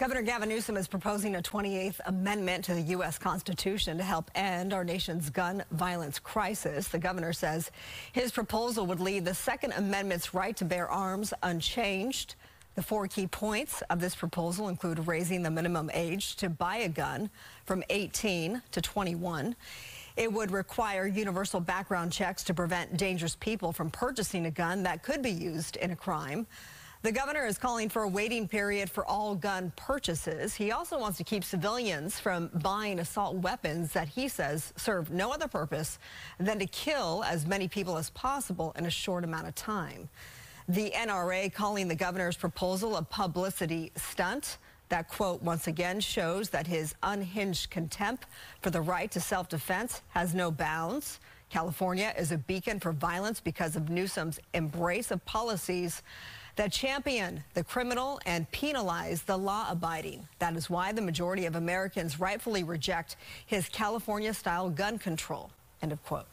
Governor Gavin Newsom is proposing a 28th Amendment to the U.S. Constitution to help end our nation's gun violence crisis. The governor says his proposal would leave the Second Amendment's right to bear arms unchanged. The four key points of this proposal include raising the minimum age to buy a gun from 18 to 21. It would require universal background checks to prevent dangerous people from purchasing a gun that could be used in a crime. The governor is calling for a waiting period for all gun purchases. He also wants to keep civilians from buying assault weapons that he says serve no other purpose than to kill as many people as possible in a short amount of time. The NRA calling the governor's proposal a publicity stunt. That quote once again shows that his unhinged contempt for the right to self-defense has no bounds. California is a beacon for violence because of Newsom's embrace of policies that champion the criminal and penalize the law-abiding. That is why the majority of Americans rightfully reject his California-style gun control. End of quote.